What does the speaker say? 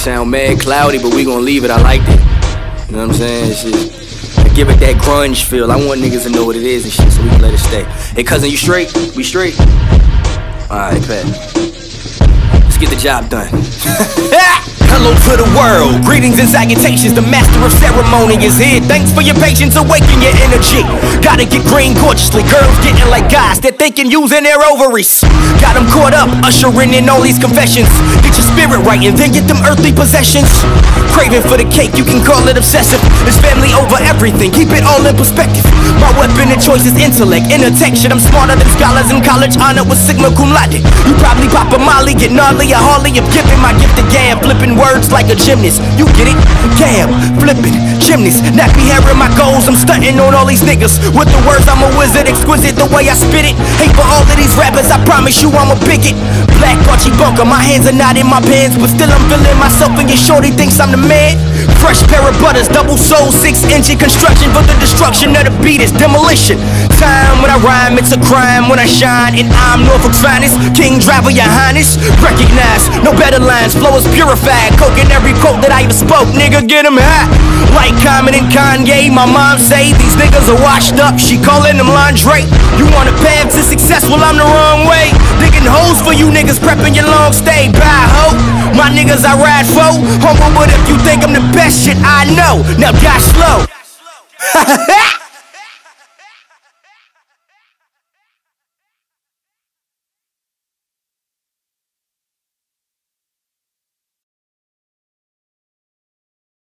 sound mad cloudy, but we gonna leave it. I liked it. You know what I'm saying? Shit. Give it that grunge feel. I want niggas to know what it is and shit, so we can let it stay. Hey, cousin, you straight? We straight? Alright, Pat. Let's get the job done. Hello to the world, greetings and salutations. The master of ceremony is here. Thanks for your patience, awaken your energy. Gotta get green gorgeously. Girls getting like guys that they can use in their ovaries. Got them caught up, ushering in all these confessions. Get your spirit right and then get them earthly possessions. Craving for the cake, you can call it obsessive. It's family over everything, keep it all in perspective. My weapon of choice is intellect, inner tech shit. I'm smarter than scholars in college, honored with Sigma Cum Laude. You probably pop a molly, get gnarly, or hardly of giving my gift again, flipping words like a gymnast. You get it? Gam, flipping, gymnast. Nappy hair in my goals, I'm stunting on all these niggas. With the words, I'm a wizard, exquisite the way I spit it. Hate for all of these rappers, I promise you I'm a bigot. Black Archie Bunker, my hands are not in my pants, but still I'm feeling myself, and your shorty thinks I'm the man. Fresh butters, double soul, six inch construction for the destruction of the beat is demolition. Time when I rhyme, it's a crime when I shine, and I'm Norfolk's finest. King driver, your highness. Recognize, no better lines, flow is purified. Coke in every quote that I ever spoke, nigga, get 'em hot. Like Common and Kanye, my mom say these niggas are washed up. She calling them lingerie. You want a path to success? Well, I'm the wrong way. Digging holes for you niggas, prepping your long stay. Bye, ho. My niggas I ride for. Humble, but if you think I'm the best shit I know, now die slow.